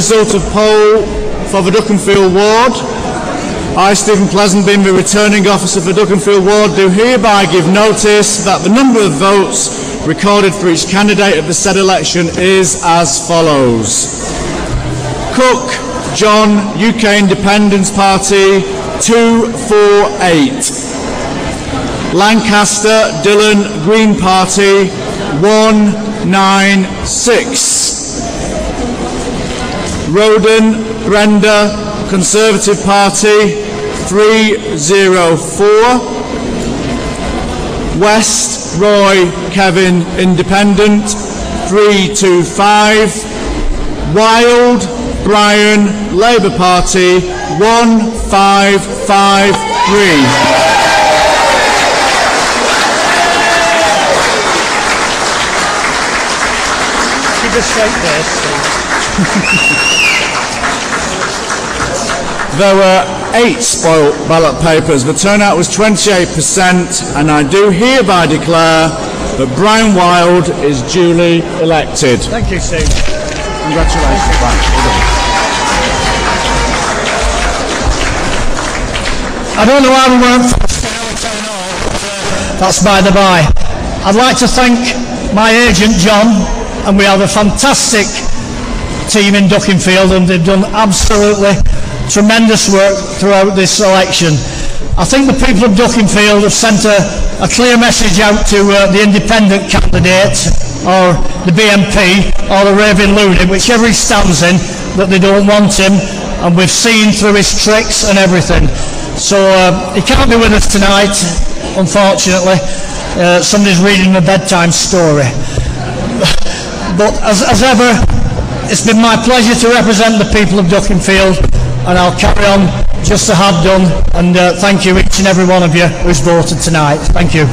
result of poll for the Dukinfield ward. I, Steven Pleasant, being the returning officer for Dukinfield ward, do hereby give notice that the number of votes recorded for each candidate of the said election is as follows. Cook, John, UK Independence Party, 248. Lancaster, Dylan, Green Party, 196. Roden, Brenda, Conservative Party, 304. West, Roy, Kevin, Independent, 325. Wild, Brian, Labour Party, 1553. You just take this. There were eight spoilt ballot papers. The turnout was 28%, and I do hereby declare that Brian Wild is duly elected. Thank you, Steve. Congratulations, Brian. I don't know how we weren't first in our town hall, uh, that's by the by. I'd like to thank my agent John, and we have a fantastic team in Dukinfield, and they've done absolutely tremendous work throughout this election. I think the people of Dukinfield have sent a, a clear message out to uh, the independent candidate, or the BNP, or the Raving Loony, whichever he stands in, that they don't want him, and we've seen through his tricks and everything. So uh, he can't be with us tonight, unfortunately. Uh, somebody's reading a bedtime story. But as, as ever, it's been my pleasure to represent the people of Dukinfield, and I'll carry on just as I have done. And uh, thank you, each and every one of you who's voted tonight. Thank you.